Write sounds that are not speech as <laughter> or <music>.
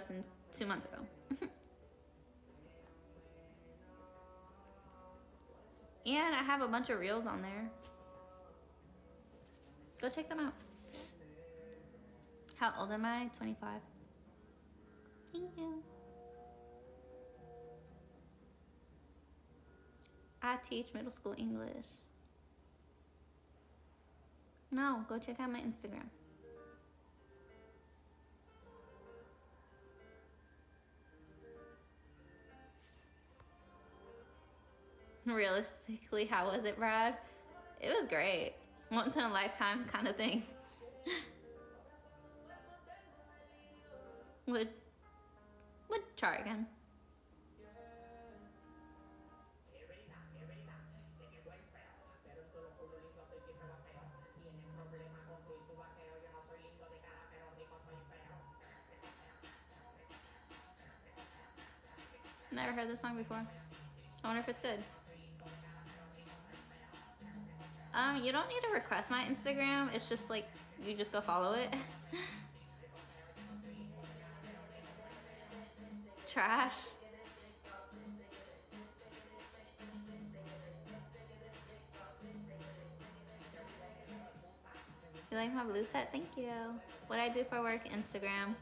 less than two months ago. <laughs> and I have a bunch of reels on there. Go check them out. How old am I? 25. Thank you. I teach middle school English. No, go check out my Instagram. Realistically, how was it, Brad? It was great. Once in a lifetime kind of thing. <laughs> would would try again. Never heard this song before. I wonder if it's good. Um, you don't need to request my Instagram. It's just like, you just go follow it. <laughs> Trash. You like my blue set? Thank you. What I do for work, Instagram.